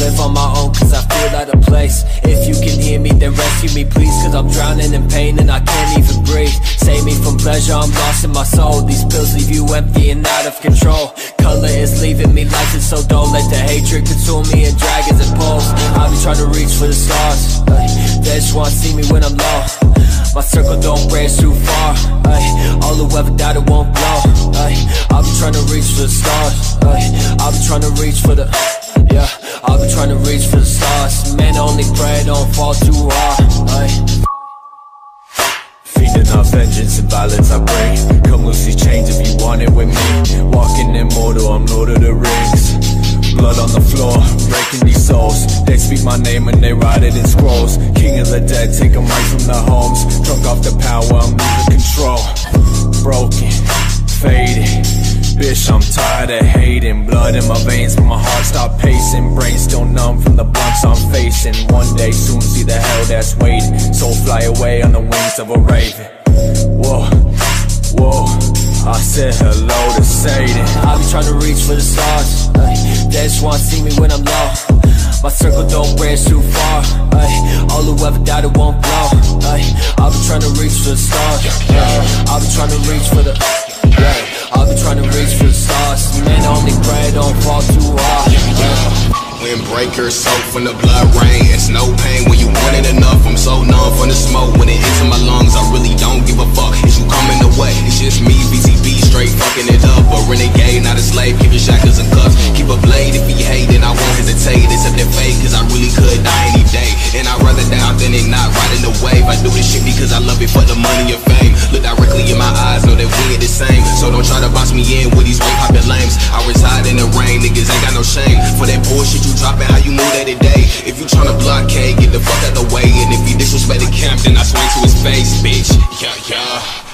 live on my own cause I feel out of place. If you can hear me then rescue me please Cause I'm drowning in pain and I can't even breathe. Save me from pleasure, I'm lost in my soul. These pills leave you empty and out of control. Color is leaving me life is so dull Let the hatred consume me and drag as it pulls. I'll be trying to reach for the stars They just wanna see me when I'm low My circle don't branch too far All who ever died it won't blow I'll be trying to reach for the stars I'll be trying to reach for the reach for the stars. Man, only pray don't fall too hard ay. Feeding off vengeance and violence I bring Come loose these chains if you want it with me. Walking immortal, I'm Lord of the Rings. Blood on the floor, breaking these souls. They speak my name and they write it in scrolls. King of the dead, take them right from their homes. Drunk off the power, I'm losing control. Broken, Bitch, I'm tired of hating Blood in my veins, but my heart stop pacing Brain still numb from the bumps I'm facing One day soon see the hell that's waiting Soul fly away on the wings of a raven Whoa, whoa I said hello to Satan I'll be trying to reach for the stars ay. Just wanna see me when I'm low My circle don't branch too far ay. All who ever died it won't blow ay. I'll be trying to reach for the stars. I'll be trying to reach for the yeah. I'll be trying fall too hard. Windbreaker, soak from the blood rain It's no pain. When you want it enough I'm so numb from the smoke. When it hits in my lungs I really don't give a fuck. Is you coming away? It's just me, VTB, straight fucking it up. A renegade, not a slave, keep your shackles and cuffs. Keep a blade if you hate Then I won't hesitate. Except that fate Cause I really could die any day. And I'd rather die than it not riding the wave. I do this shit because I love it for the money and fame. Look directly in my eyes, know that we ain't the same. So don't try to box me in with these For that bullshit you dropping, how you move that today? If you tryna blockade, get the fuck out the way. And if you disrespect the camp, then I swing to his face, bitch. Yeah, yeah,